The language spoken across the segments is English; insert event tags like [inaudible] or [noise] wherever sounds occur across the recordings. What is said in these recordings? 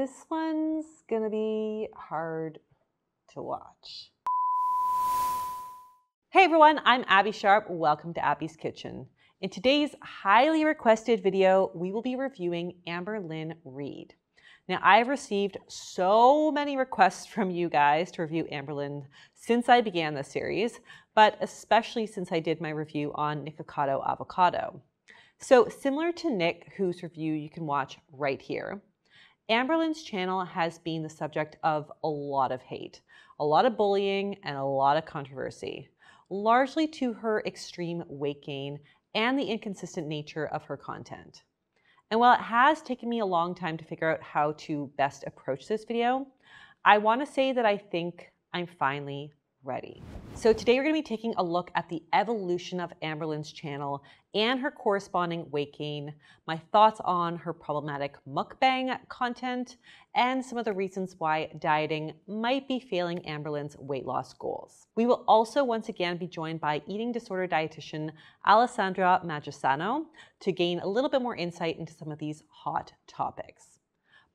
this one's gonna be hard to watch. Hey everyone, I'm Abbey Sharp. Welcome to Abbey's Kitchen. In today's highly requested video, we will be reviewing Amberlynn Reid. Now, I've received so many requests from you guys to review Amberlynn since I began this series, but especially since I did my review on Nikocado avocado. So, similar to Nick, whose review you can watch right here, Amberlynn's channel has been the subject of a lot of hate, a lot of bullying, and a lot of controversy, largely to her extreme weight gain and the inconsistent nature of her content. And while it has taken me a long time to figure out how to best approach this video, I want to say that I think I'm finally ready. So today we're going to be taking a look at the evolution of Amberlynn's channel and her corresponding weight gain, my thoughts on her problematic mukbang content, and some of the reasons why dieting might be failing Amberlynn's weight loss goals. We will also once again be joined by eating disorder dietitian Alessandra Magisano to gain a little bit more insight into some of these hot topics.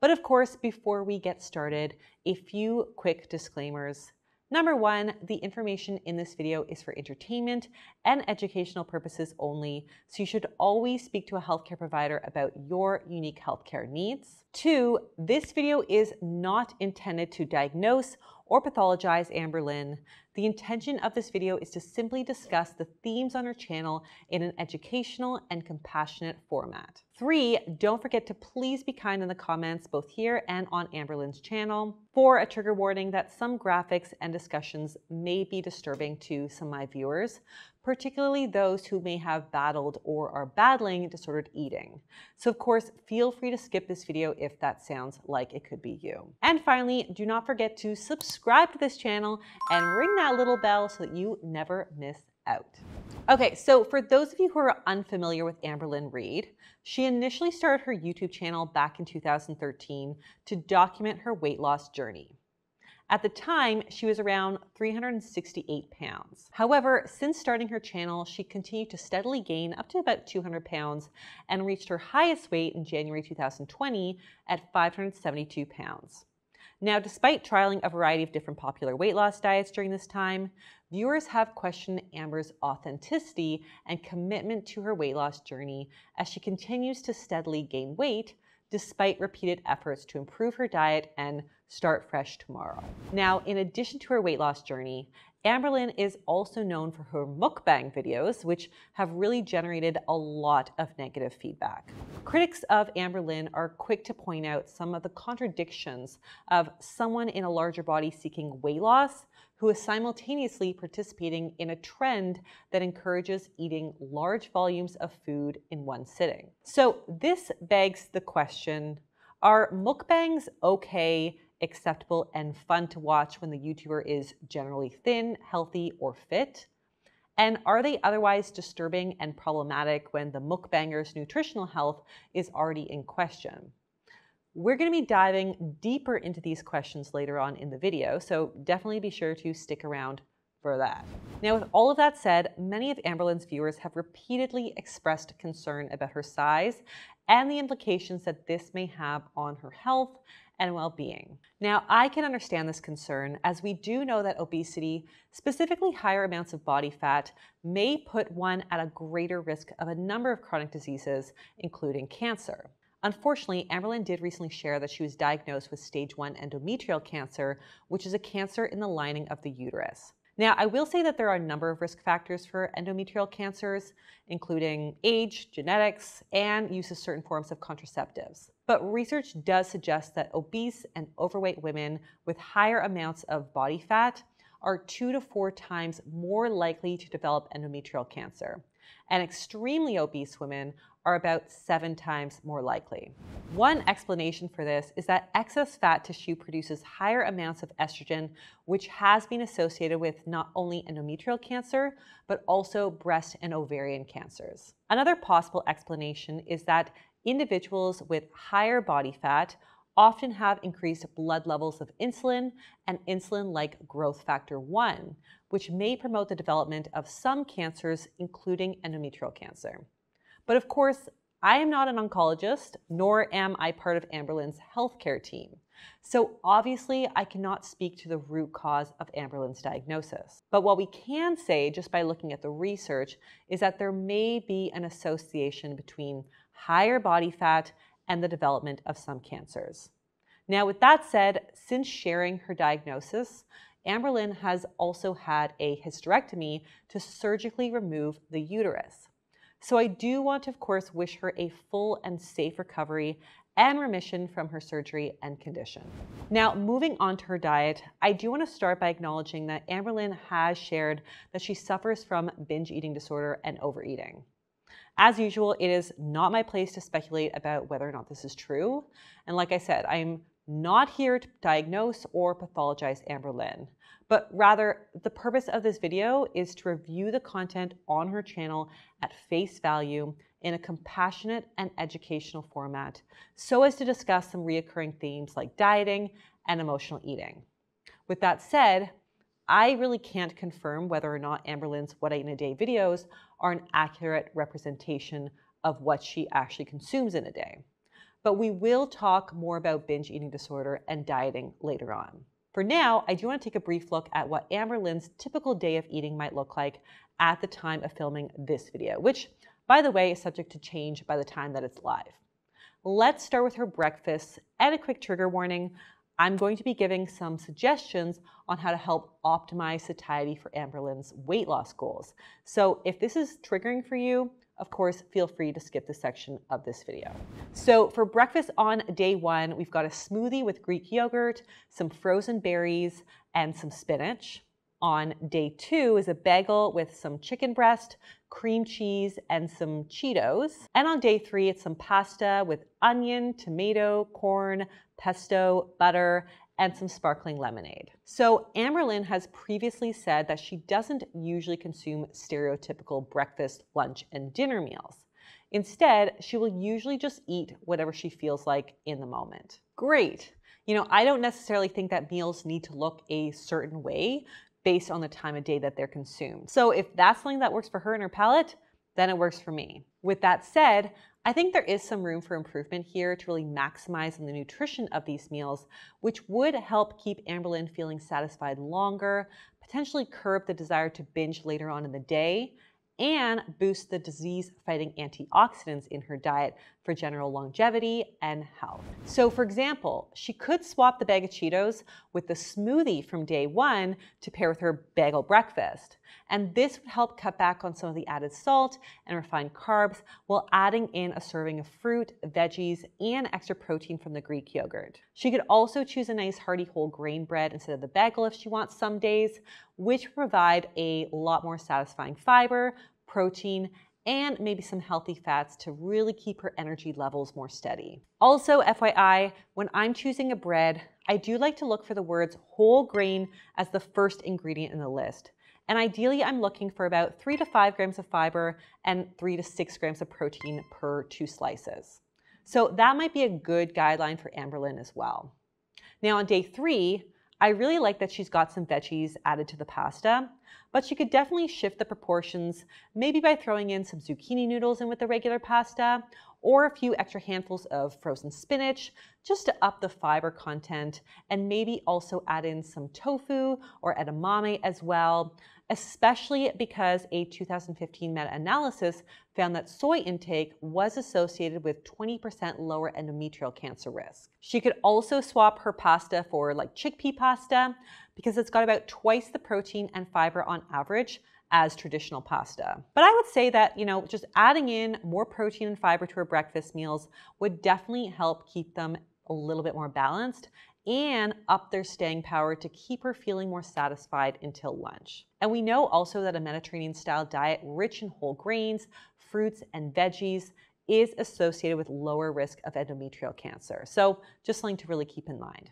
But of course, before we get started, a few quick disclaimers. Number one, the information in this video is for entertainment and educational purposes only, so you should always speak to a healthcare provider about your unique healthcare needs. Two, this video is not intended to diagnose or pathologize Amberlynn. The intention of this video is to simply discuss the themes on her channel in an educational and compassionate format. Three, don't forget to please be kind in the comments both here and on Amberlynn's channel. Four, a trigger warning that some graphics and discussions may be disturbing to some of my viewers particularly those who may have battled or are battling disordered eating. So of course, feel free to skip this video if that sounds like it could be you. And finally, do not forget to subscribe to this channel and ring that little bell so that you never miss out. Okay, so for those of you who are unfamiliar with Amberlynn Reid, she initially started her YouTube channel back in 2013 to document her weight loss journey. At the time, she was around 368 pounds. However, since starting her channel, she continued to steadily gain up to about 200 pounds and reached her highest weight in January 2020 at 572 pounds. Now, despite trialing a variety of different popular weight loss diets during this time, viewers have questioned Amber's authenticity and commitment to her weight loss journey as she continues to steadily gain weight despite repeated efforts to improve her diet and start fresh tomorrow. Now, in addition to her weight loss journey, Amberlynn is also known for her mukbang videos, which have really generated a lot of negative feedback. Critics of Amberlynn are quick to point out some of the contradictions of someone in a larger body seeking weight loss who is simultaneously participating in a trend that encourages eating large volumes of food in one sitting. So this begs the question, are mukbangs okay acceptable and fun to watch when the YouTuber is generally thin, healthy, or fit? And are they otherwise disturbing and problematic when the mukbanger's nutritional health is already in question? We're going to be diving deeper into these questions later on in the video, so definitely be sure to stick around for that. Now, with all of that said, many of Amberlynn's viewers have repeatedly expressed concern about her size and the implications that this may have on her health and well being. Now, I can understand this concern as we do know that obesity, specifically higher amounts of body fat, may put one at a greater risk of a number of chronic diseases, including cancer. Unfortunately, Amberlynn did recently share that she was diagnosed with stage 1 endometrial cancer, which is a cancer in the lining of the uterus. Now, I will say that there are a number of risk factors for endometrial cancers, including age, genetics, and use of certain forms of contraceptives. But research does suggest that obese and overweight women with higher amounts of body fat are two to four times more likely to develop endometrial cancer. And extremely obese women are about seven times more likely. One explanation for this is that excess fat tissue produces higher amounts of estrogen, which has been associated with not only endometrial cancer, but also breast and ovarian cancers. Another possible explanation is that individuals with higher body fat often have increased blood levels of insulin and insulin like growth factor 1, which may promote the development of some cancers, including endometrial cancer. But of course, I am not an oncologist, nor am I part of Amberlynn's healthcare team. So obviously, I cannot speak to the root cause of Amberlynn's diagnosis. But what we can say, just by looking at the research, is that there may be an association between higher body fat and the development of some cancers. Now, with that said, since sharing her diagnosis, Amberlynn has also had a hysterectomy to surgically remove the uterus. So I do want to, of course, wish her a full and safe recovery and remission from her surgery and condition. Now, moving on to her diet, I do want to start by acknowledging that Amberlynn has shared that she suffers from binge eating disorder and overeating. As usual, it is not my place to speculate about whether or not this is true. And like I said, I'm not here to diagnose or pathologize Amberlynn, but rather the purpose of this video is to review the content on her channel at face value in a compassionate and educational format so as to discuss some reoccurring themes like dieting and emotional eating. With that said, I really can't confirm whether or not Amberlynn's What I Eat in a Day videos are an accurate representation of what she actually consumes in a day. But we will talk more about binge eating disorder and dieting later on. For now, I do want to take a brief look at what Amberlynn's typical day of eating might look like at the time of filming this video, which, by the way, is subject to change by the time that it's live. Let's start with her breakfast and a quick trigger warning. I'm going to be giving some suggestions on how to help optimize satiety for Amberlynn's weight loss goals. So if this is triggering for you, of course, feel free to skip this section of this video. So for breakfast on day one, we've got a smoothie with Greek yogurt, some frozen berries, and some spinach. On day two is a bagel with some chicken breast, cream cheese, and some Cheetos. And on day three, it's some pasta with onion, tomato, corn, pesto, butter, and some sparkling lemonade. So Amberlynn has previously said that she doesn't usually consume stereotypical breakfast, lunch, and dinner meals. Instead, she will usually just eat whatever she feels like in the moment. Great. You know, I don't necessarily think that meals need to look a certain way based on the time of day that they're consumed. So if that's something that works for her and her palate, then it works for me. With that said, I think there is some room for improvement here to really maximize the nutrition of these meals, which would help keep Amberlynn feeling satisfied longer, potentially curb the desire to binge later on in the day, and boost the disease fighting antioxidants in her diet for general longevity and health. So, for example, she could swap the bag of Cheetos with the smoothie from day one to pair with her bagel breakfast. And this would help cut back on some of the added salt and refined carbs while adding in a serving of fruit, veggies, and extra protein from the Greek yogurt. She could also choose a nice hearty whole grain bread instead of the bagel if she wants some days, which provide a lot more satisfying fiber, protein, and maybe some healthy fats to really keep her energy levels more steady. Also, FYI, when I'm choosing a bread, I do like to look for the words whole grain as the first ingredient in the list. And ideally, I'm looking for about three to five grams of fiber and three to six grams of protein per two slices. So that might be a good guideline for Amberlynn as well. Now, on day three, I really like that she's got some veggies added to the pasta, but she could definitely shift the proportions, maybe by throwing in some zucchini noodles in with the regular pasta, or a few extra handfuls of frozen spinach, just to up the fiber content, and maybe also add in some tofu or edamame as well especially because a 2015 meta analysis found that soy intake was associated with 20% lower endometrial cancer risk. She could also swap her pasta for like chickpea pasta because it's got about twice the protein and fiber on average as traditional pasta. But I would say that, you know, just adding in more protein and fiber to her breakfast meals would definitely help keep them a little bit more balanced and up their staying power to keep her feeling more satisfied until lunch. And we know also that a Mediterranean style diet rich in whole grains, fruits, and veggies is associated with lower risk of endometrial cancer. So just something to really keep in mind.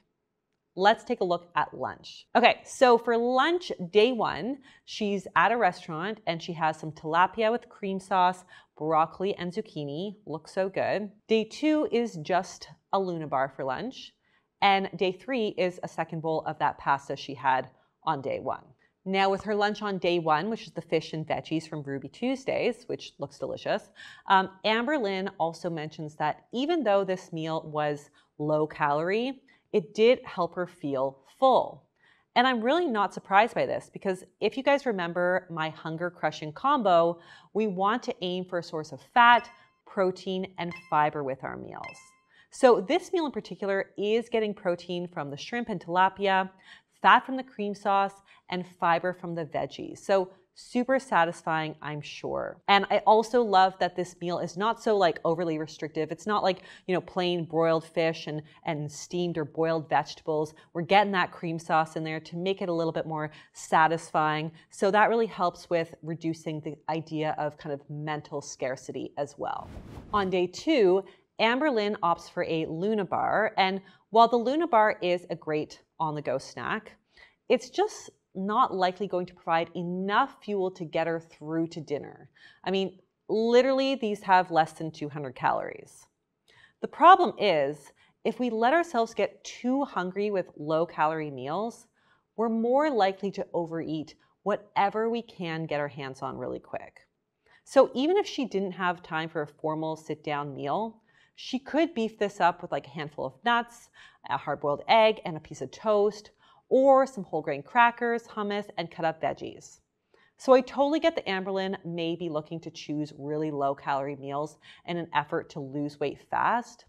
Let's take a look at lunch. Okay, so for lunch, day one, she's at a restaurant and she has some tilapia with cream sauce, broccoli, and zucchini. Looks so good. Day two is just a Luna bar for lunch. And day three is a second bowl of that pasta she had on day one. Now, with her lunch on day one, which is the fish and veggies from Ruby Tuesdays, which looks delicious, um, Amberlynn also mentions that even though this meal was low calorie, it did help her feel full. And I'm really not surprised by this because if you guys remember my hunger crushing combo, we want to aim for a source of fat, protein, and fiber with our meals. So this meal in particular is getting protein from the shrimp and tilapia, fat from the cream sauce, and fiber from the veggies. So super satisfying, I'm sure. And I also love that this meal is not so like overly restrictive. It's not like, you know, plain broiled fish and, and steamed or boiled vegetables. We're getting that cream sauce in there to make it a little bit more satisfying. So that really helps with reducing the idea of kind of mental scarcity as well. On day two, Amberlynn opts for a Luna bar. And while the Luna bar is a great on the go snack, it's just not likely going to provide enough fuel to get her through to dinner. I mean, literally, these have less than 200 calories. The problem is, if we let ourselves get too hungry with low calorie meals, we're more likely to overeat whatever we can get our hands on really quick. So even if she didn't have time for a formal sit down meal, she could beef this up with like a handful of nuts, a hard boiled egg, and a piece of toast, or some whole grain crackers, hummus, and cut up veggies. So I totally get that Amberlynn may be looking to choose really low calorie meals in an effort to lose weight fast,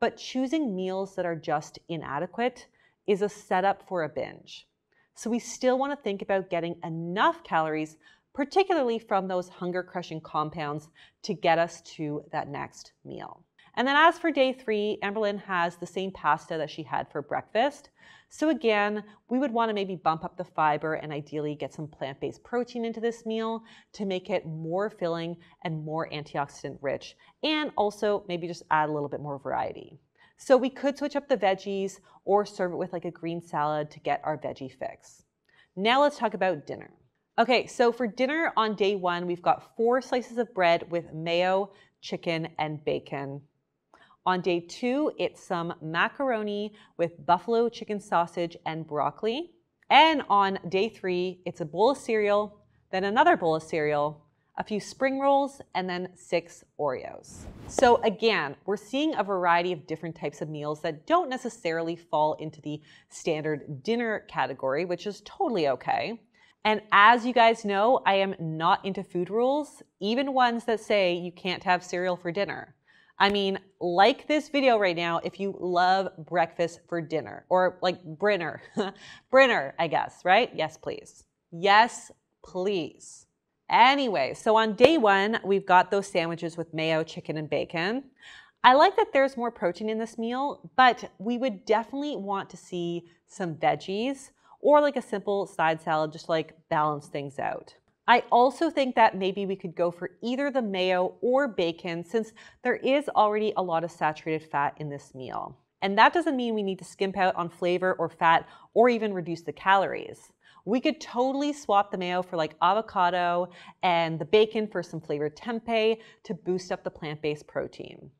but choosing meals that are just inadequate is a setup for a binge. So we still want to think about getting enough calories, particularly from those hunger crushing compounds, to get us to that next meal. And then as for day three, Amberlynn has the same pasta that she had for breakfast. So again, we would want to maybe bump up the fiber and ideally get some plant-based protein into this meal to make it more filling and more antioxidant rich. And also maybe just add a little bit more variety. So we could switch up the veggies or serve it with like a green salad to get our veggie fix. Now let's talk about dinner. Okay, so for dinner on day one, we've got four slices of bread with mayo, chicken, and bacon. On day two, it's some macaroni with buffalo chicken sausage and broccoli. And on day three, it's a bowl of cereal, then another bowl of cereal, a few spring rolls, and then six Oreos. So again, we're seeing a variety of different types of meals that don't necessarily fall into the standard dinner category, which is totally okay. And as you guys know, I am not into food rules, even ones that say you can't have cereal for dinner. I mean, like this video right now if you love breakfast for dinner or like Brinner. [laughs] Brinner, I guess, right? Yes, please. Yes, please. Anyway, so on day one, we've got those sandwiches with mayo, chicken, and bacon. I like that there's more protein in this meal, but we would definitely want to see some veggies or like a simple side salad just like balance things out. I also think that maybe we could go for either the mayo or bacon since there is already a lot of saturated fat in this meal. And that doesn't mean we need to skimp out on flavor or fat or even reduce the calories. We could totally swap the mayo for like avocado and the bacon for some flavored tempeh to boost up the plant-based protein.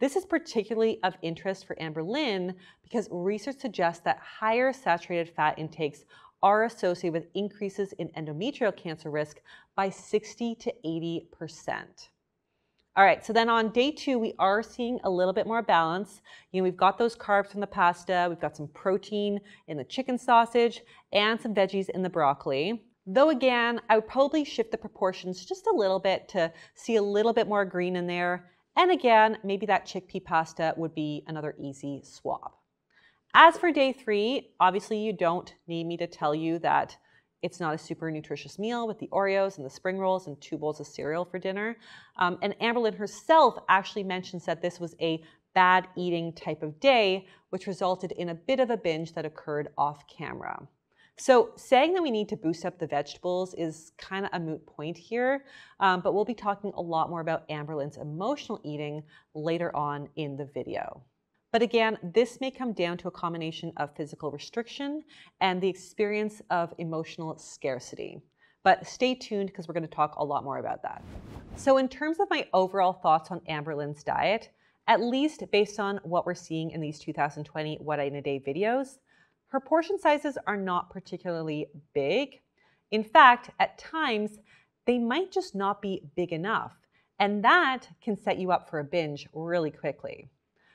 This is particularly of interest for Amberlynn because research suggests that higher saturated fat intakes are associated with increases in endometrial cancer risk by 60 to 80%. All right, so then on day two, we are seeing a little bit more balance. You know, we've got those carbs from the pasta, we've got some protein in the chicken sausage, and some veggies in the broccoli. Though again, I would probably shift the proportions just a little bit to see a little bit more green in there. And again, maybe that chickpea pasta would be another easy swap. As for day three, obviously you don't need me to tell you that it's not a super nutritious meal with the Oreos and the spring rolls and two bowls of cereal for dinner. Um, and Amberlynn herself actually mentions that this was a bad eating type of day, which resulted in a bit of a binge that occurred off camera. So saying that we need to boost up the vegetables is kind of a moot point here, um, but we'll be talking a lot more about Amberlynn's emotional eating later on in the video. But again, this may come down to a combination of physical restriction and the experience of emotional scarcity. But stay tuned because we're going to talk a lot more about that. So, in terms of my overall thoughts on Amberlynn's diet, at least based on what we're seeing in these 2020 What I in a Day videos, her portion sizes are not particularly big. In fact, at times, they might just not be big enough, and that can set you up for a binge really quickly.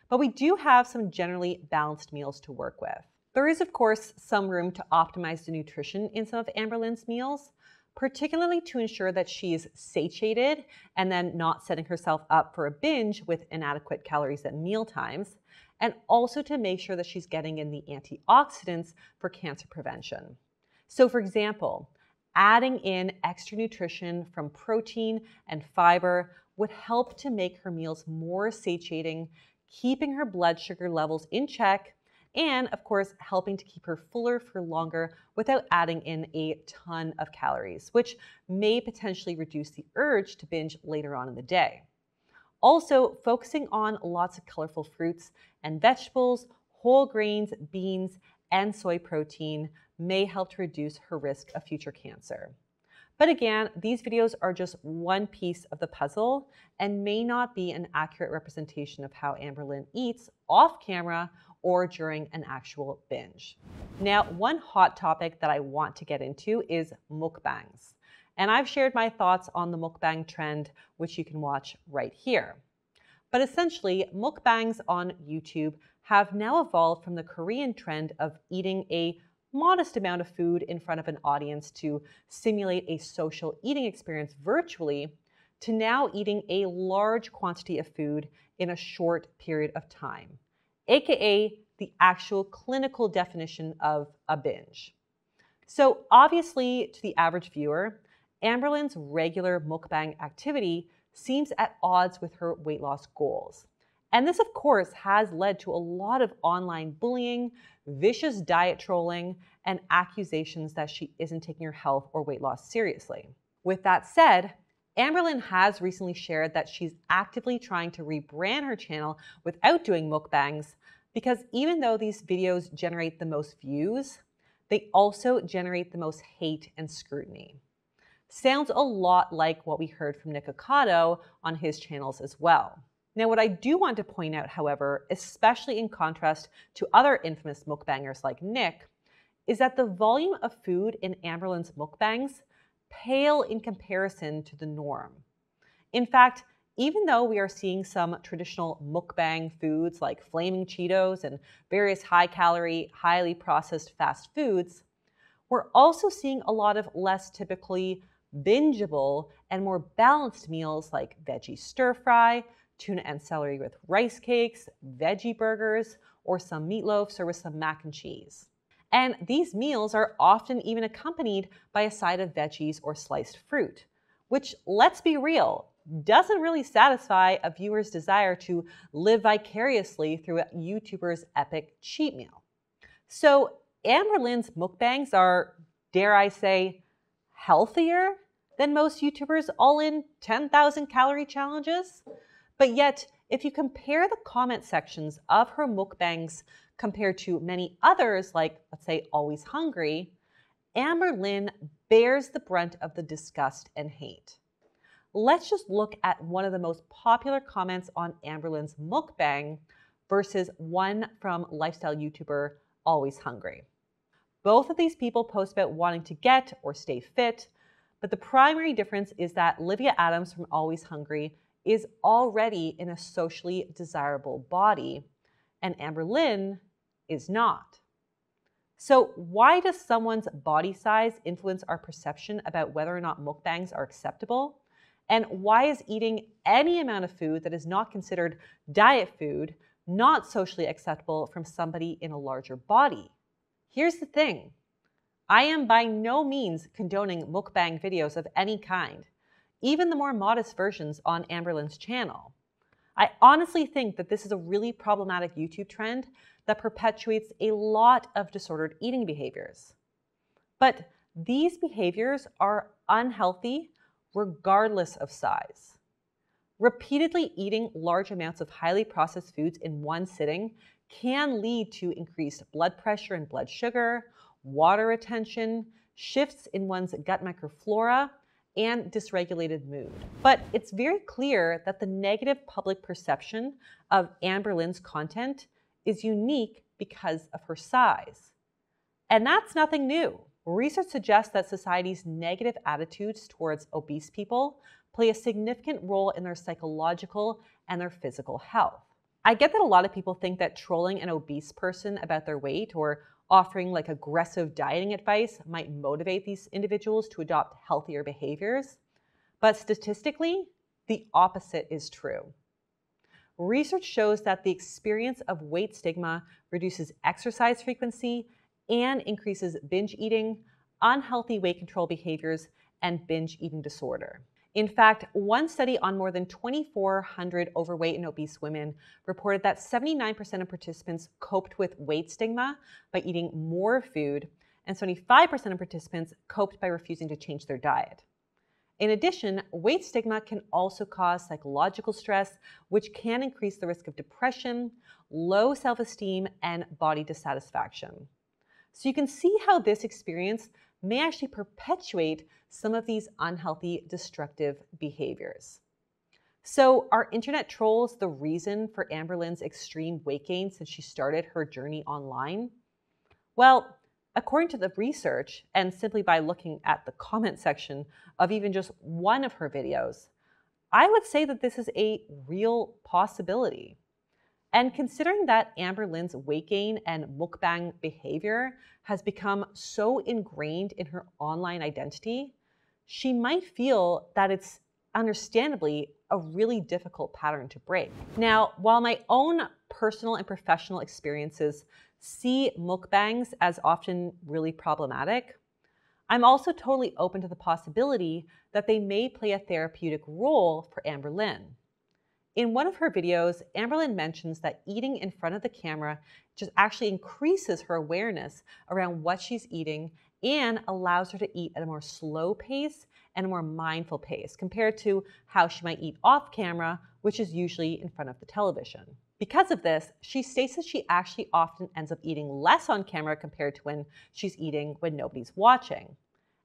But we do have some generally balanced meals to work with. There is, of course, some room to optimize the nutrition in some of Amberlynn's meals, particularly to ensure that she's satiated and then not setting herself up for a binge with inadequate calories at meal times, and also to make sure that she's getting in the antioxidants for cancer prevention. So, for example, adding in extra nutrition from protein and fiber would help to make her meals more satiating, keeping her blood sugar levels in check and of course, helping to keep her fuller for longer without adding in a ton of calories, which may potentially reduce the urge to binge later on in the day. Also, focusing on lots of colorful fruits and vegetables, whole grains, beans, and soy protein may help to reduce her risk of future cancer. But again, these videos are just one piece of the puzzle and may not be an accurate representation of how Amberlynn eats off camera or during an actual binge. Now, one hot topic that I want to get into is mukbangs. And I've shared my thoughts on the mukbang trend, which you can watch right here. But essentially, mukbangs on YouTube have now evolved from the Korean trend of eating a modest amount of food in front of an audience to simulate a social eating experience virtually to now eating a large quantity of food in a short period of time aka the actual clinical definition of a binge. So, obviously, to the average viewer, Amberlynn's regular mukbang activity seems at odds with her weight loss goals. And this, of course, has led to a lot of online bullying, vicious diet trolling, and accusations that she isn't taking her health or weight loss seriously. With that said, Amberlynn has recently shared that she's actively trying to rebrand her channel without doing mukbangs because even though these videos generate the most views, they also generate the most hate and scrutiny. Sounds a lot like what we heard from Nikocado on his channels as well. Now, what I do want to point out, however, especially in contrast to other infamous mukbangers like Nick, is that the volume of food in Amberlynn's mukbangs pale in comparison to the norm. In fact, even though we are seeing some traditional mukbang foods like flaming Cheetos and various high calorie, highly processed fast foods, we're also seeing a lot of less typically bingeable and more balanced meals like veggie stir fry, tuna and celery with rice cakes, veggie burgers, or some meatloaf or with some mac and cheese. And these meals are often even accompanied by a side of veggies or sliced fruit, which, let's be real, doesn't really satisfy a viewer's desire to live vicariously through a YouTuber's epic cheat meal. So, Amberlynn's mukbangs are, dare I say, healthier than most YouTubers' all in 10,000 calorie challenges. But yet, if you compare the comment sections of her mukbangs compared to many others, like, let's say, Always Hungry, Amberlynn bears the brunt of the disgust and hate let's just look at one of the most popular comments on Amberlynn's mukbang versus one from lifestyle YouTuber Always Hungry. Both of these people post about wanting to get or stay fit, but the primary difference is that Livia Adams from Always Hungry is already in a socially desirable body, and Amberlynn is not. So, why does someone's body size influence our perception about whether or not mukbangs are acceptable? And why is eating any amount of food that is not considered diet food not socially acceptable from somebody in a larger body? Here's the thing I am by no means condoning mukbang videos of any kind, even the more modest versions on Amberlynn's channel. I honestly think that this is a really problematic YouTube trend that perpetuates a lot of disordered eating behaviors. But these behaviors are unhealthy regardless of size. Repeatedly eating large amounts of highly processed foods in one sitting can lead to increased blood pressure and blood sugar, water retention, shifts in one's gut microflora, and dysregulated mood. But it's very clear that the negative public perception of Amberlynn's content is unique because of her size. And that's nothing new. Research suggests that society's negative attitudes towards obese people play a significant role in their psychological and their physical health. I get that a lot of people think that trolling an obese person about their weight or offering like aggressive dieting advice might motivate these individuals to adopt healthier behaviors. But statistically, the opposite is true. Research shows that the experience of weight stigma reduces exercise frequency and increases binge eating, unhealthy weight control behaviors, and binge eating disorder. In fact, one study on more than 2,400 overweight and obese women reported that 79% of participants coped with weight stigma by eating more food, and 75% of participants coped by refusing to change their diet. In addition, weight stigma can also cause psychological stress, which can increase the risk of depression, low self esteem, and body dissatisfaction. So you can see how this experience may actually perpetuate some of these unhealthy, destructive behaviors. So, are internet trolls the reason for Amberlynn's extreme weight gain since she started her journey online? Well, according to the research, and simply by looking at the comment section of even just one of her videos, I would say that this is a real possibility. And considering that Amberlynn's weight gain and mukbang behavior has become so ingrained in her online identity, she might feel that it's understandably a really difficult pattern to break. Now, while my own personal and professional experiences see mukbangs as often really problematic, I'm also totally open to the possibility that they may play a therapeutic role for Amberlynn. In one of her videos, Amberlynn mentions that eating in front of the camera just actually increases her awareness around what she's eating and allows her to eat at a more slow pace and a more mindful pace compared to how she might eat off camera, which is usually in front of the television. Because of this, she states that she actually often ends up eating less on camera compared to when she's eating when nobody's watching.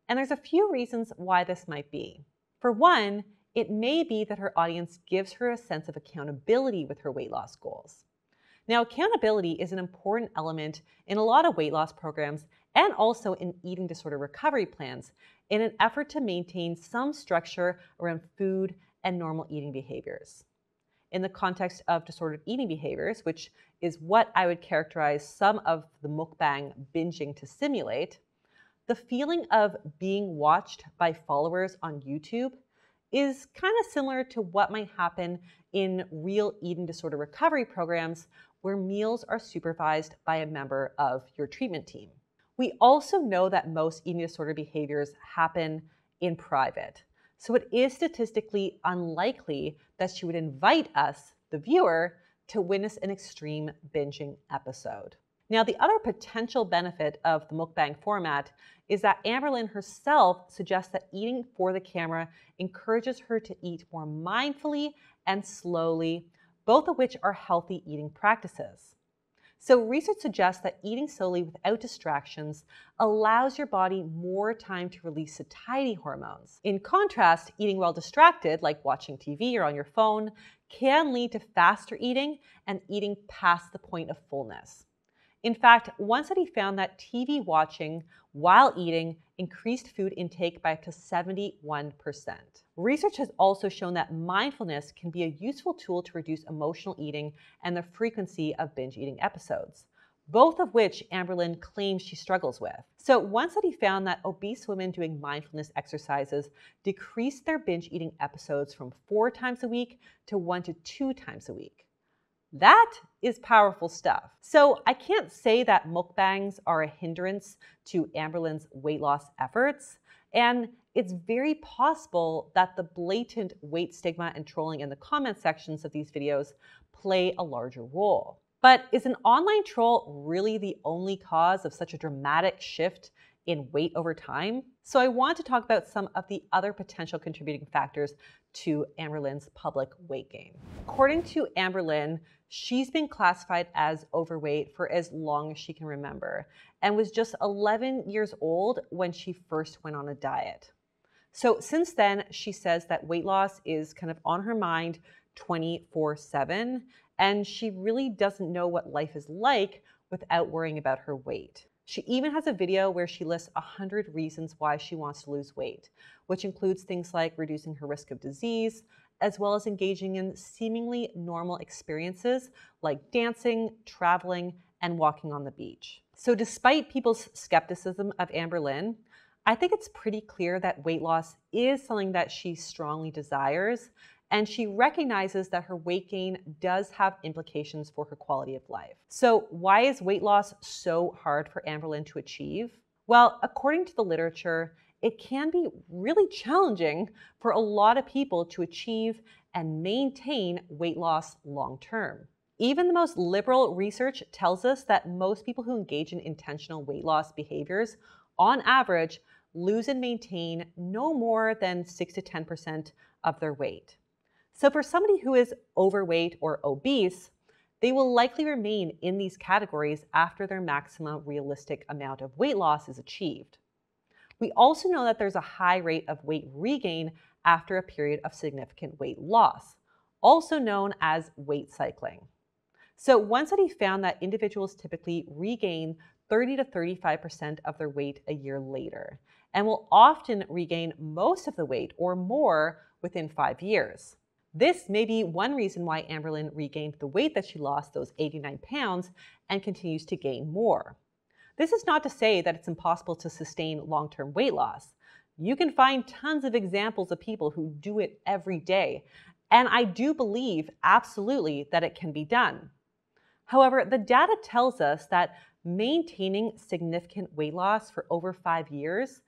And there's a few reasons why this might be. For one, it may be that her audience gives her a sense of accountability with her weight loss goals. Now, accountability is an important element in a lot of weight loss programs and also in eating disorder recovery plans in an effort to maintain some structure around food and normal eating behaviors. In the context of disordered eating behaviors, which is what I would characterize some of the mukbang binging to simulate, the feeling of being watched by followers on YouTube is kind of similar to what might happen in real eating disorder recovery programs where meals are supervised by a member of your treatment team. We also know that most eating disorder behaviors happen in private. So it is statistically unlikely that she would invite us, the viewer, to witness an extreme binging episode. Now, the other potential benefit of the mukbang format is that Amberlynn herself suggests that eating for the camera encourages her to eat more mindfully and slowly, both of which are healthy eating practices. So, research suggests that eating slowly without distractions allows your body more time to release satiety hormones. In contrast, eating while distracted, like watching TV or on your phone, can lead to faster eating and eating past the point of fullness. In fact, one study found that TV watching while eating increased food intake by up to 71%. Research has also shown that mindfulness can be a useful tool to reduce emotional eating and the frequency of binge eating episodes, both of which Amberlynn claims she struggles with. So, one study found that obese women doing mindfulness exercises decreased their binge eating episodes from four times a week to one to two times a week. That is powerful stuff. So I can't say that mukbangs are a hindrance to Amberlynn's weight loss efforts. And it's very possible that the blatant weight stigma and trolling in the comment sections of these videos play a larger role. But is an online troll really the only cause of such a dramatic shift in weight over time? So I want to talk about some of the other potential contributing factors to Amberlynn's public weight gain. According to Amberlynn, she's been classified as overweight for as long as she can remember and was just 11 years old when she first went on a diet. So since then, she says that weight loss is kind of on her mind 24 7, and she really doesn't know what life is like without worrying about her weight. She even has a video where she lists 100 reasons why she wants to lose weight, which includes things like reducing her risk of disease, as well as engaging in seemingly normal experiences like dancing, traveling, and walking on the beach. So, despite people's skepticism of Amberlynn, I think it's pretty clear that weight loss is something that she strongly desires, and she recognizes that her weight gain does have implications for her quality of life. So, why is weight loss so hard for Amberlynn to achieve? Well, according to the literature, it can be really challenging for a lot of people to achieve and maintain weight loss long term. Even the most liberal research tells us that most people who engage in intentional weight loss behaviors, on average, lose and maintain no more than 6 to 10% of their weight. So, for somebody who is overweight or obese, they will likely remain in these categories after their maximum realistic amount of weight loss is achieved. We also know that there's a high rate of weight regain after a period of significant weight loss, also known as weight cycling. So, one study found that individuals typically regain 30 to 35% of their weight a year later and will often regain most of the weight or more within five years. This may be one reason why Amberlynn regained the weight that she lost, those 89 pounds, and continues to gain more. This is not to say that it's impossible to sustain long term weight loss. You can find tons of examples of people who do it every day. And I do believe absolutely that it can be done. However, the data tells us that maintaining significant weight loss for over five years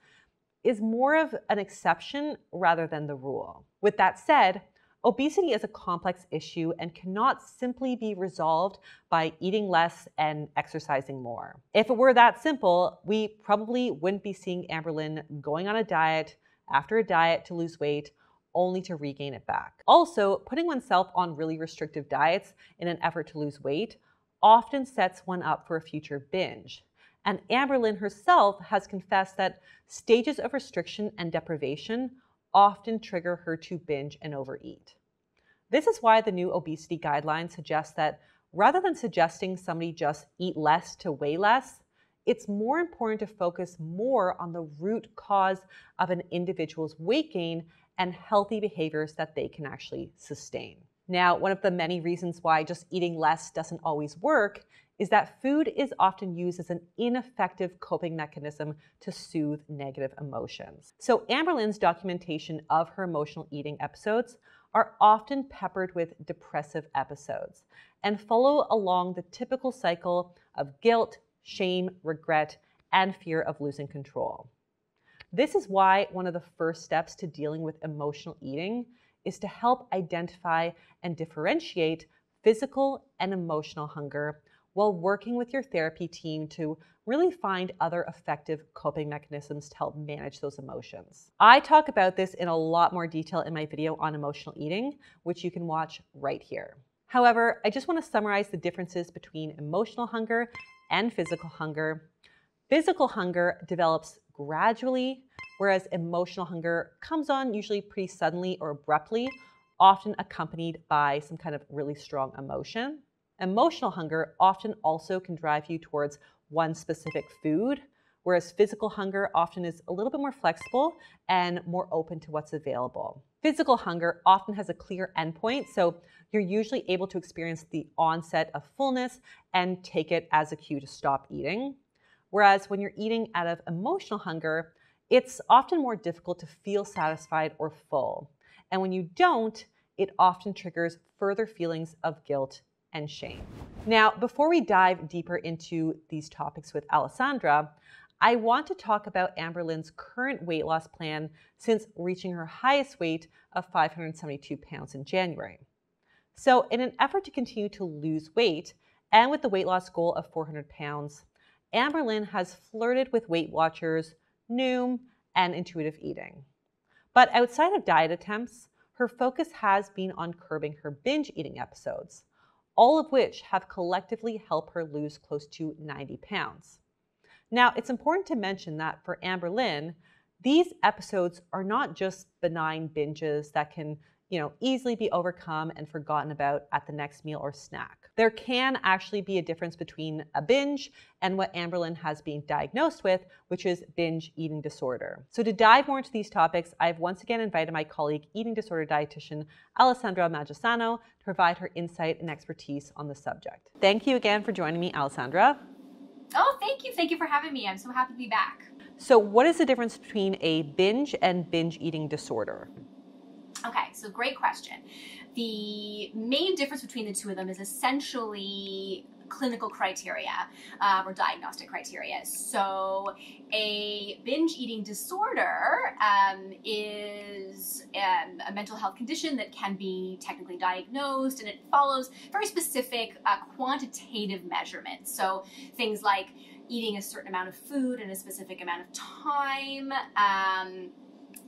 is more of an exception rather than the rule. With that said, Obesity is a complex issue and cannot simply be resolved by eating less and exercising more. If it were that simple, we probably wouldn't be seeing Amberlynn going on a diet after a diet to lose weight only to regain it back. Also, putting oneself on really restrictive diets in an effort to lose weight often sets one up for a future binge. And Amberlynn herself has confessed that stages of restriction and deprivation often trigger her to binge and overeat. This is why the new obesity guidelines suggest that rather than suggesting somebody just eat less to weigh less, it's more important to focus more on the root cause of an individual's weight gain and healthy behaviors that they can actually sustain. Now, one of the many reasons why just eating less doesn't always work is that food is often used as an ineffective coping mechanism to soothe negative emotions. So, Amberlynn's documentation of her emotional eating episodes are often peppered with depressive episodes and follow along the typical cycle of guilt, shame, regret, and fear of losing control. This is why one of the first steps to dealing with emotional eating is to help identify and differentiate physical and emotional hunger while working with your therapy team to really find other effective coping mechanisms to help manage those emotions. I talk about this in a lot more detail in my video on emotional eating, which you can watch right here. However, I just want to summarize the differences between emotional hunger and physical hunger. Physical hunger develops gradually, whereas emotional hunger comes on usually pretty suddenly or abruptly, often accompanied by some kind of really strong emotion. Emotional hunger often also can drive you towards one specific food, whereas physical hunger often is a little bit more flexible and more open to what's available. Physical hunger often has a clear endpoint, so you're usually able to experience the onset of fullness and take it as a cue to stop eating. Whereas when you're eating out of emotional hunger, it's often more difficult to feel satisfied or full. And when you don't, it often triggers further feelings of guilt and shame. Now, before we dive deeper into these topics with Alessandra, I want to talk about Amberlynn's current weight loss plan since reaching her highest weight of 572 pounds in January. So, in an effort to continue to lose weight and with the weight loss goal of 400 pounds, Amberlynn has flirted with Weight Watchers, Noom, and intuitive eating. But outside of diet attempts, her focus has been on curbing her binge eating episodes all of which have collectively helped her lose close to 90 pounds. Now, it's important to mention that for Amberlynn, these episodes are not just benign binges that can, you know, easily be overcome and forgotten about at the next meal or snack. There can actually be a difference between a binge and what Amberlynn has been diagnosed with, which is binge eating disorder. So, to dive more into these topics, I've once again invited my colleague, eating disorder dietitian Alessandra Magisano, to provide her insight and expertise on the subject. Thank you again for joining me, Alessandra. Oh, thank you. Thank you for having me. I'm so happy to be back. So, what is the difference between a binge and binge eating disorder? Okay, so great question. The main difference between the two of them is essentially clinical criteria uh, or diagnostic criteria. So, a binge eating disorder um, is um, a mental health condition that can be technically diagnosed and it follows very specific uh, quantitative measurements. So, things like eating a certain amount of food in a specific amount of time.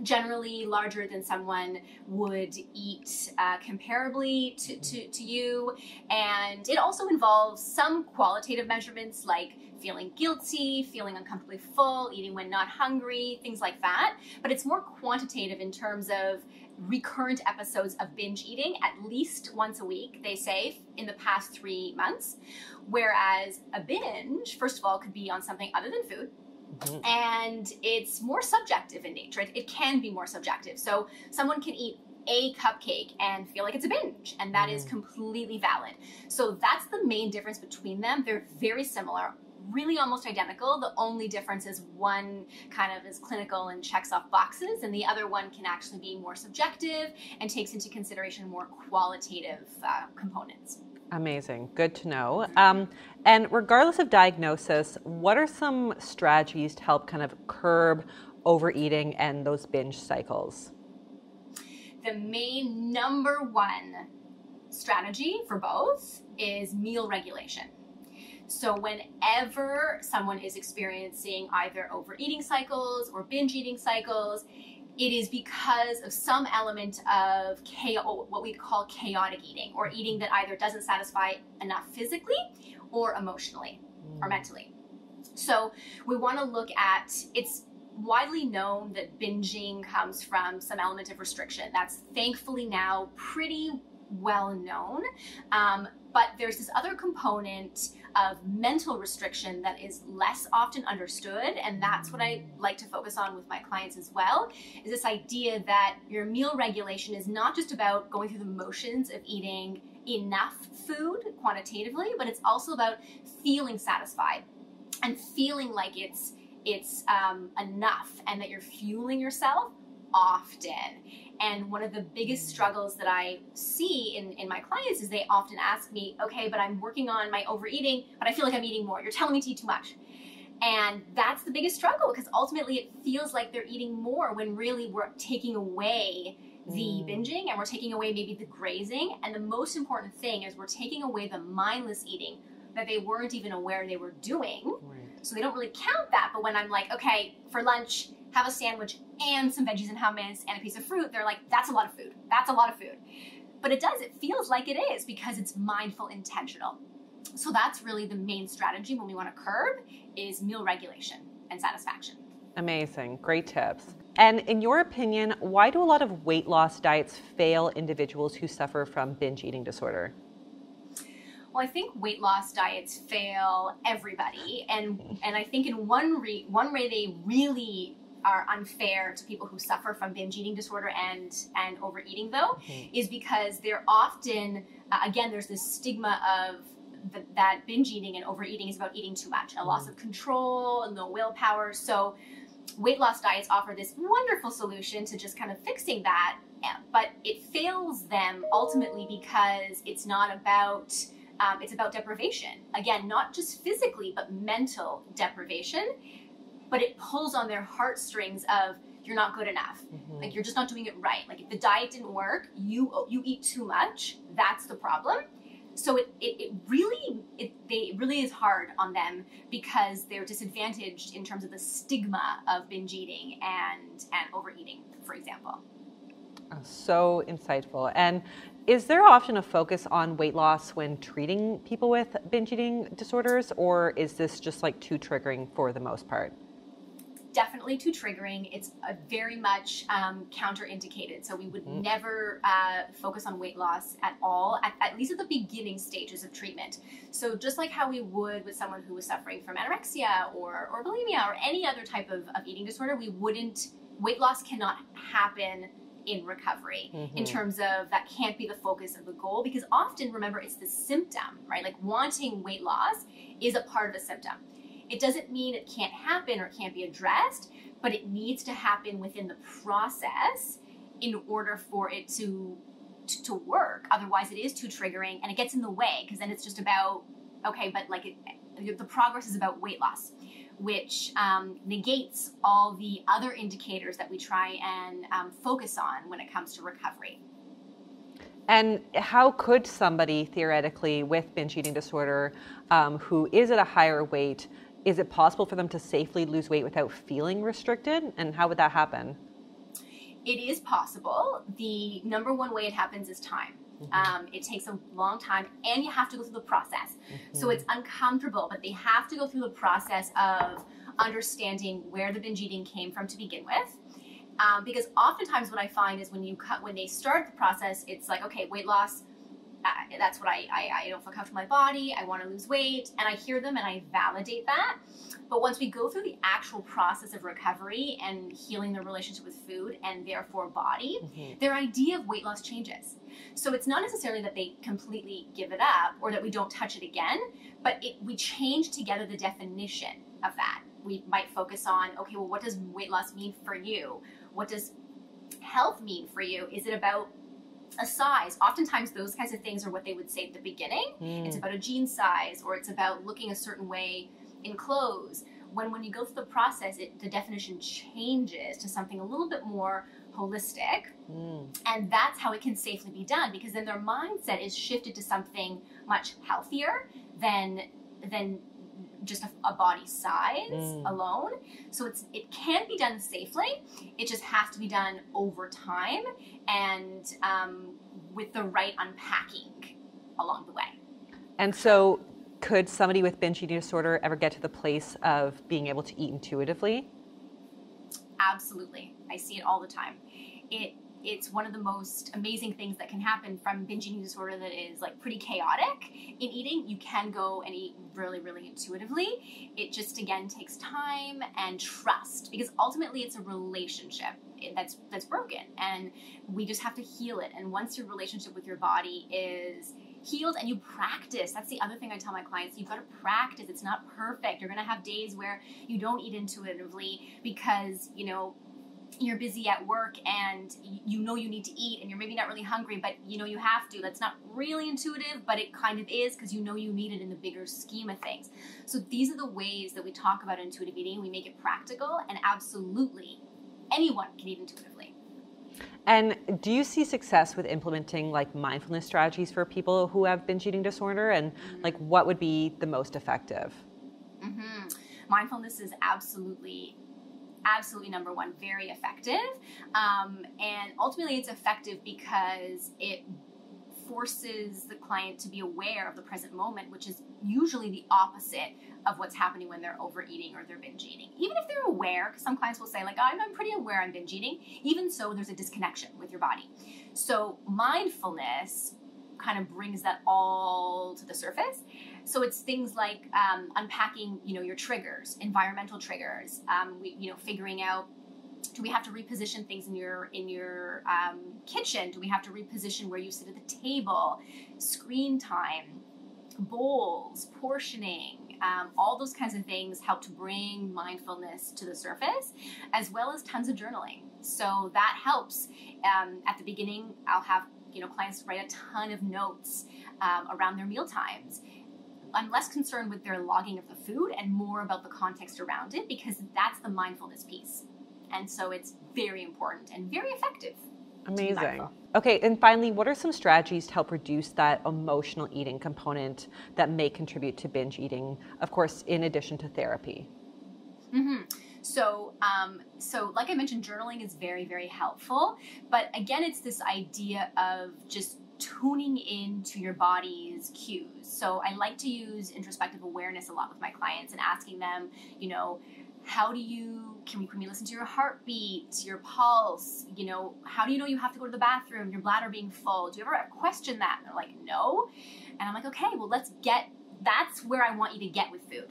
Generally larger than someone would eat uh, comparably to, to, to you. And it also involves some qualitative measurements like feeling guilty, feeling uncomfortably full, eating when not hungry, things like that. But it's more quantitative in terms of recurrent episodes of binge eating at least once a week, they say, in the past three months. Whereas a binge, first of all, could be on something other than food. Mm-hmm. And it's more subjective in nature. It, it can be more subjective. So someone can eat a cupcake and feel like it's a binge, and that mm. is completely valid. So that's the main difference between them. They're very similar, really almost identical. The only difference is one kind of is clinical and checks off boxes, and the other one can actually be more subjective and takes into consideration more qualitative uh, components. Amazing. Good to know. Um, and regardless of diagnosis, what are some strategies to help kind of curb overeating and those binge cycles? The main number one strategy for both is meal regulation. So, whenever someone is experiencing either overeating cycles or binge eating cycles, it is because of some element of chaos, what we call chaotic eating, or eating that either doesn't satisfy enough physically or emotionally mm. or mentally. So we want to look at it's widely known that binging comes from some element of restriction. That's thankfully now pretty well known. Um, but there's this other component of mental restriction that is less often understood and that's what i like to focus on with my clients as well is this idea that your meal regulation is not just about going through the motions of eating enough food quantitatively but it's also about feeling satisfied and feeling like it's it's um, enough and that you're fueling yourself often and one of the biggest struggles that I see in, in my clients is they often ask me, okay, but I'm working on my overeating, but I feel like I'm eating more. You're telling me to eat too much. And that's the biggest struggle because ultimately it feels like they're eating more when really we're taking away the mm. binging and we're taking away maybe the grazing. And the most important thing is we're taking away the mindless eating that they weren't even aware they were doing. Right. So they don't really count that. But when I'm like, okay, for lunch, have a sandwich and some veggies and hummus and a piece of fruit, they're like, that's a lot of food. That's a lot of food. But it does, it feels like it is because it's mindful, intentional. So that's really the main strategy when we want to curb is meal regulation and satisfaction. Amazing. Great tips. And in your opinion, why do a lot of weight loss diets fail individuals who suffer from binge eating disorder? Well, I think weight loss diets fail everybody, and and I think in one re- one way they really are unfair to people who suffer from binge eating disorder and and overeating though mm-hmm. is because they're often uh, again there's this stigma of the, that binge eating and overeating is about eating too much a mm-hmm. loss of control and no willpower so weight loss diets offer this wonderful solution to just kind of fixing that but it fails them ultimately because it's not about um, it's about deprivation again not just physically but mental deprivation but it pulls on their heartstrings of you're not good enough. Mm-hmm. Like you're just not doing it right. Like if the diet didn't work, you you eat too much. That's the problem. So it, it, it really it they it really is hard on them because they're disadvantaged in terms of the stigma of binge eating and and overeating, for example. Oh, so insightful. And is there often a focus on weight loss when treating people with binge eating disorders, or is this just like too triggering for the most part? Definitely too triggering. It's very much um, counterindicated. So we would mm. never uh, focus on weight loss at all, at, at, least at the beginning stages of treatment. So just like how we would with someone who was suffering from anorexia or, or bulimia or any other type of, of eating disorder, we wouldn't, weight loss cannot happen in recovery mm-hmm. in terms of that can't be the focus of the goal because often remember it's the symptom right like wanting weight loss is a part of the symptom it doesn't mean it can't happen or can't be addressed, but it needs to happen within the process in order for it to to, work. Otherwise, it is too triggering and it gets in the way because then it's just about okay, but like it, the progress is about weight loss, which um, negates all the other indicators that we try and um, focus on when it comes to recovery. And how could somebody theoretically with binge eating disorder um, who is at a higher weight is it possible for them to safely lose weight without feeling restricted? And how would that happen? It is possible. The number one way it happens is time. Mm-hmm. Um, it takes a long time and you have to go through the process. Mm-hmm. So it's uncomfortable, but they have to go through the process of understanding where the binge eating came from to begin with. Um, because oftentimes what I find is when you cut, when they start the process, it's like, okay, weight loss, that's what I, I, I don't feel comfortable in my body. I want to lose weight. And I hear them and I validate that. But once we go through the actual process of recovery and healing the relationship with food and therefore body, mm-hmm. their idea of weight loss changes. So it's not necessarily that they completely give it up or that we don't touch it again, but it, we change together the definition of that. We might focus on, okay, well, what does weight loss mean for you? What does health mean for you? Is it about a size. Oftentimes, those kinds of things are what they would say at the beginning. Mm. It's about a jean size, or it's about looking a certain way in clothes. When when you go through the process, it, the definition changes to something a little bit more holistic, mm. and that's how it can safely be done. Because then their mindset is shifted to something much healthier than than just a, a body size mm. alone. So it's it can be done safely. It just has to be done over time and um, with the right unpacking along the way. And so, could somebody with binge eating disorder ever get to the place of being able to eat intuitively? Absolutely. I see it all the time. It it's one of the most amazing things that can happen from binge eating disorder that is like pretty chaotic in eating. You can go and eat really, really intuitively. It just again takes time and trust because ultimately it's a relationship that's that's broken and we just have to heal it. And once your relationship with your body is healed and you practice. That's the other thing I tell my clients. You've got to practice. It's not perfect. You're going to have days where you don't eat intuitively because, you know, you're busy at work and you know you need to eat and you're maybe not really hungry but you know you have to. That's not really intuitive but it kind of is because you know you need it in the bigger scheme of things. So these are the ways that we talk about intuitive eating. We make it practical and absolutely anyone can eat intuitively. And do you see success with implementing like mindfulness strategies for people who have binge eating disorder? And mm-hmm. like what would be the most effective? Mm-hmm. mindfulness is absolutely absolutely number one, very effective. Um, and ultimately, it's effective because it forces the client to be aware of the present moment, which is usually the opposite of what's happening when they're overeating or they're binge eating. Even if they're aware, because some clients will say, like, I'm, I'm pretty aware I'm binge eating, even so, there's a disconnection with your body. So, mindfulness kind of brings that all to the surface. So it's things like um, unpacking, you know, your triggers, environmental triggers. Um, we, you know, figuring out do we have to reposition things in your in your um, kitchen? Do we have to reposition where you sit at the table? Screen time, bowls, portioning. Um, all those kinds of things help to bring mindfulness to the surface, as well as tons of journaling. So that helps. Um, at the beginning, I'll have you know clients write a ton of notes um, around their meal times I'm less concerned with their logging of the food and more about the context around it because that's the mindfulness piece. And so it's very important and very effective. Amazing. Okay, and finally, what are some strategies to help reduce that emotional eating component that may contribute to binge eating, of course, in addition to therapy? Mm-hmm. So, um, so like I mentioned, journaling is very, very helpful. But again, it's this idea of just tuning into your body's cues. So I like to use introspective awareness a lot with my clients and asking them, you know, how do you can we, can we listen to your heartbeat your pulse? You know how do you know you have to go to the bathroom? Your bladder being full? Do you ever question that? And they're like no. And i'm like okay well let's get that's where i want you to get with food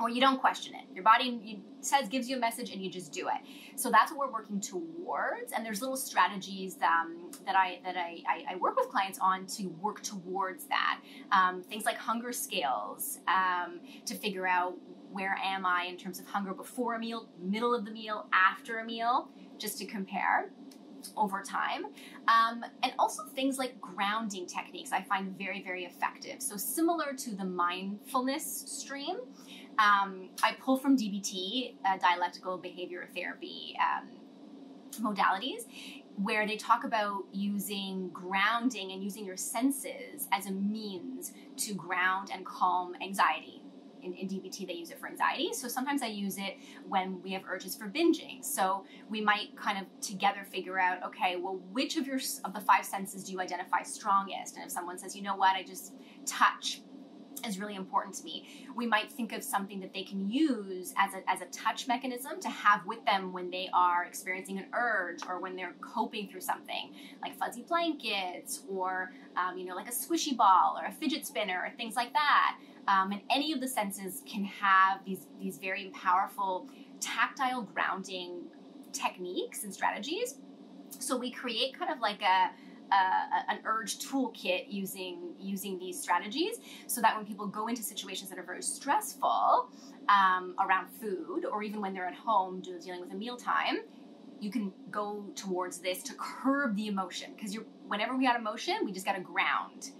or you don't question it your body says gives you a message and you just do it so that's what we're working towards and there's little strategies um, that i that I, I, I, work with clients on to work towards that um, things like hunger scales um, to figure out where am I in terms of hunger before a meal, middle of the meal, after a meal, just to compare over time. Um, and also things like grounding techniques I find very, very effective. So, similar to the mindfulness stream, um, I pull from DBT, uh, dialectical behavior therapy um, modalities. Where they talk about using grounding and using your senses as a means to ground and calm anxiety in, in DBT, they use it for anxiety. So sometimes I use it when we have urges for binging. So we might kind of together figure out, okay, well, which of your of the five senses do you identify strongest? And if someone says, you know what, I just touch is really important to me. We might think of something that they can use as a, as a touch mechanism to have with them when they are experiencing an urge or when they're coping through something, like fuzzy blankets or, um, you know, like a squishy ball or a fidget spinner or things like that. Um, and any of the senses can have these, these very powerful tactile grounding techniques and strategies. So we create kind of like a, an urge toolkit using using these strategies so that when people go into situations that are very stressful um, around food or even when they're at home dealing with a mealtime you can go towards this to curb the emotion because you're whenever we got emotion we just got to ground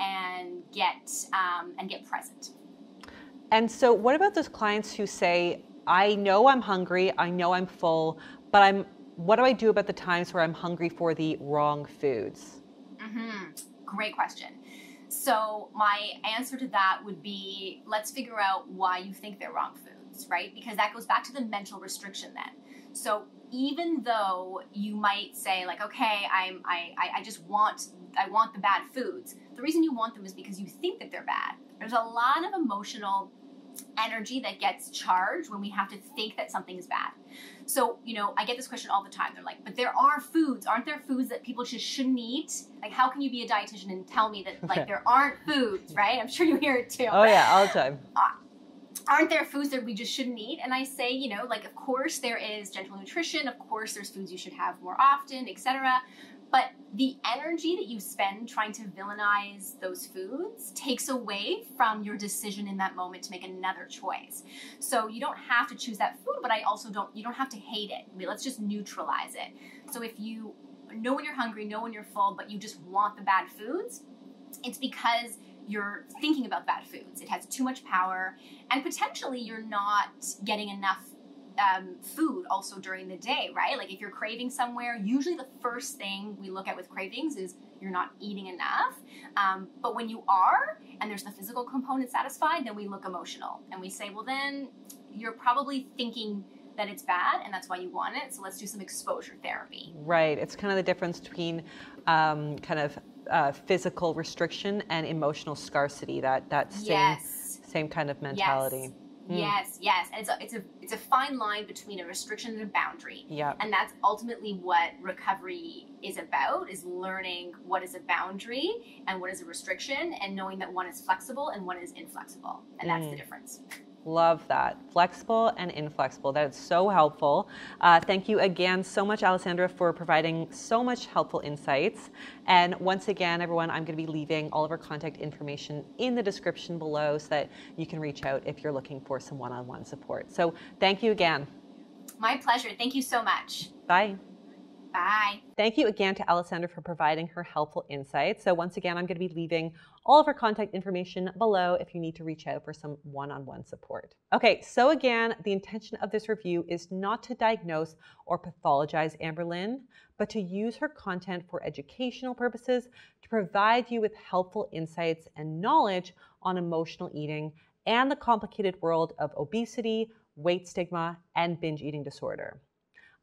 and get um, and get present. And so, what about those clients who say, "I know I'm hungry, I know I'm full, but I'm what do I do about the times where I'm hungry for the wrong foods?" Mm-hmm. Great question. So my answer to that would be, let's figure out why you think they're wrong foods, right? Because that goes back to the mental restriction then. So even though you might say like, okay, I'm I I just want I want the bad foods. The reason you want them is because you think that they're bad. There's a lot of emotional energy that gets charged when we have to think that something is bad. So, you know, I get this question all the time. They're like, but there are foods. Aren't there foods that people just shouldn't eat? Like, how can you be a dietitian and tell me that, [laughs] like, there aren't foods, right? I'm sure you hear it too. Oh, yeah, all the time. [laughs] Uh, aren't there foods that we just shouldn't eat? And I say, you know, like, of course there is gentle nutrition. Of course there's foods you should have more often, etc. But the energy that you spend trying to villainize those foods takes away from your decision in that moment to make another choice. So you don't have to choose that food, but I also don't, you don't have to hate it. I mean, let's just neutralize it. So if you know when you're hungry, know when you're full, but you just want the bad foods, it's because you're thinking about bad foods. It has too much power, and potentially you're not getting enough um, food also during the day, right? Like if you're craving somewhere, usually the first thing we look at with cravings is you're not eating enough. Um, but when you are, and there's the physical component satisfied, then we look emotional and we say, well, then you're probably thinking that it's bad and that's why you want it. So let's do some exposure therapy. Right. It's kind of the difference between um, kind of uh, physical restriction and emotional scarcity. That that same yes. same kind of mentality. Yes. Mm. Yes, yes, and it's a it's a it's a fine line between a restriction and a boundary. Yeah, and that's ultimately what recovery is about: is learning what is a boundary and what is a restriction, and knowing that one is flexible and one is inflexible, and that's mm. the difference. Love that. Flexible and inflexible. That is so helpful. Uh, thank you again so much, Alessandra, for providing so much helpful insights. And once again, everyone, I'm going to be leaving all of our contact information in the description below so that you can reach out if you're looking for some one on one support. So thank you again. My pleasure. Thank you so much. Bye. Bye. Thank you again to Alessandra for providing her helpful insights. So once again, I'm going to be leaving all of her contact information below if you need to reach out for some one-on-one support. Okay, so again, the intention of this review is not to diagnose or pathologize Amberlynn, but to use her content for educational purposes to provide you with helpful insights and knowledge on emotional eating and the complicated world of obesity, weight stigma, and binge eating disorder.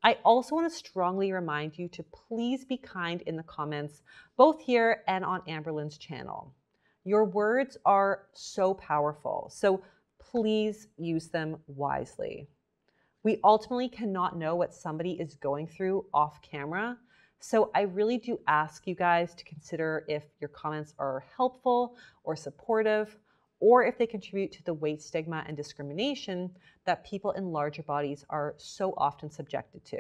I also want to strongly remind you to please be kind in the comments, both here and on Amberlynn's channel. Your words are so powerful, so please use them wisely. We ultimately cannot know what somebody is going through off camera. So I really do ask you guys to consider if your comments are helpful or supportive, or if they contribute to the weight stigma and discrimination that people in larger bodies are so often subjected to.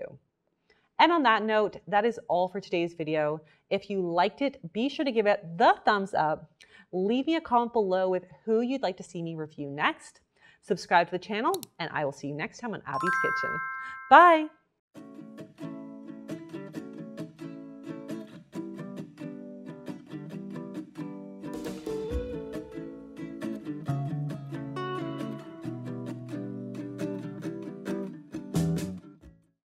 And on that note, that is all for today's video. If you liked it, be sure to give it the thumbs up. Leave me a comment below with who you'd like to see me review next. Subscribe to the channel, and I will see you next time on Abbey's Kitchen. Bye!